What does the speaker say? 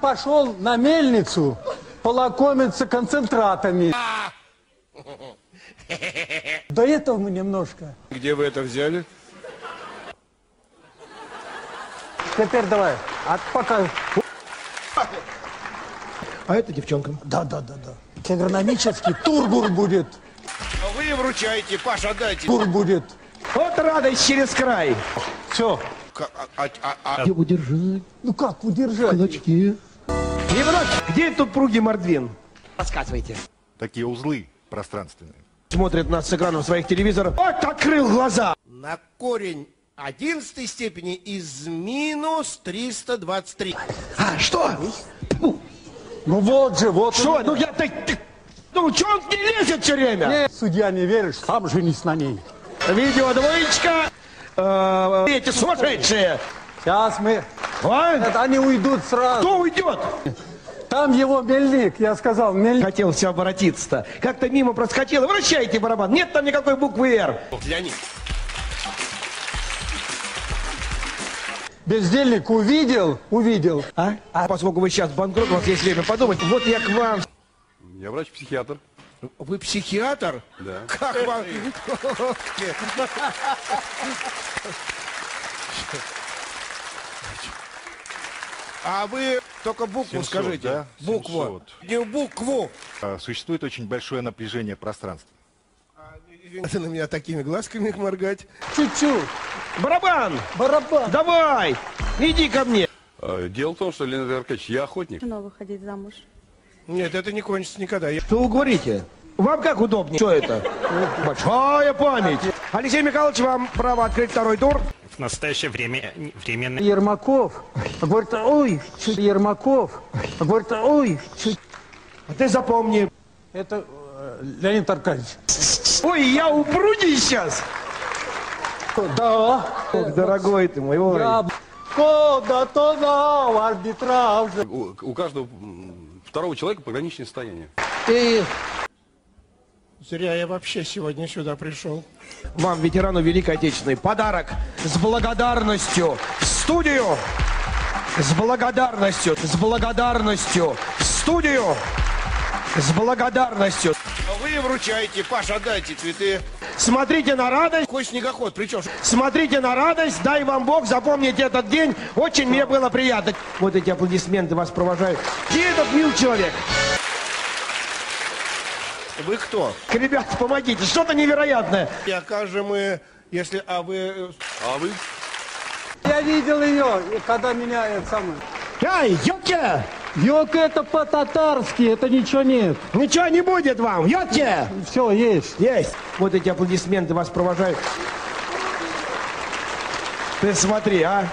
Пошел на мельницу полакомиться концентратами. До этого мы немножко. Где вы это взяли? Теперь давай, от пока. А это девчонка. Да, да, да, да. Агрономический тургур будет. А вы вручаете, Паша, отдайте. Тур будет. Вот радость через край. Все. А- а- а- а- Где удержать Ну как удержать? кулачки? Еврот, где тут пруги Мордвин? Рассказывайте. такие узлы пространственные. Смотрят нас с экранов своих телевизоров. Вот открыл глаза. На корень 11 степени из минус 323. А, что? Фу, Ну вот же, вот. Что? он. Ну я так... Ну что он не лезет все время? Не, судья, не веришь, сам женись на ней. Видео двоечка. Э, Эти сумасшедшие. Сейчас мы... А? Это они уйдут сразу. Кто уйдет? Там его мельник, я сказал, мельник. Хотел все обратиться-то. Как-то мимо проскочил. Вращайте барабан. Нет там никакой буквы «Р». Леонид, Бездельник увидел, увидел. А? а поскольку вы сейчас банкрот, у вас есть время подумать, вот я к вам. Я врач-психиатр. вы психиатр? Да. Как вам? А вы только букву 700, скажите. да? Букву. 700. Не букву. А, Существует очень большое напряжение пространства. Извините на меня такими глазками моргать. Чуть-чуть. Барабан! Барабан. Давай! Иди ко мне! А, Дело в том, что, Леонид Аркадьевич, я охотник. жена выходить замуж. Нет, это не кончится никогда. Я- Что вы говорите? Вам как удобнее? Что это? Большая память. Алексей Михайлович, вам право открыть второй тур. В настоящее время временно Ермаков. Говорит, ой, чуть Ермаков. Говорит, ой, чуть. А ты запомни. Это э, Леонид Аркадьевич. Ой, я у пруди сейчас. Да. Ох, дорогой ты мой. Ой. Я куда-то в арбитраже. У, у каждого второго человека пограничное состояние. И Зря я вообще сегодня сюда пришел. Вам, ветерану Великой Отечественной, подарок с благодарностью в студию. С благодарностью, с благодарностью в студию. С благодарностью. А вы вручаете, Паша, отдайте цветы. Смотрите на радость. Какой снегоход, причем? Смотрите на радость, дай вам Бог запомнить этот день. Очень мне было приятно. Вот эти аплодисменты вас провожают. Где этот мил человек? Вы кто? Ребята, помогите, что-то невероятное. И окажем мы, если... А вы... э, А вы? я видел ее, когда меня это самое. Эй, ётке! Йок, это по-татарски, это ничего нет. Ничего не будет вам, ётке! Все, есть. Есть. Вот эти аплодисменты вас провожают. Ты смотри, а.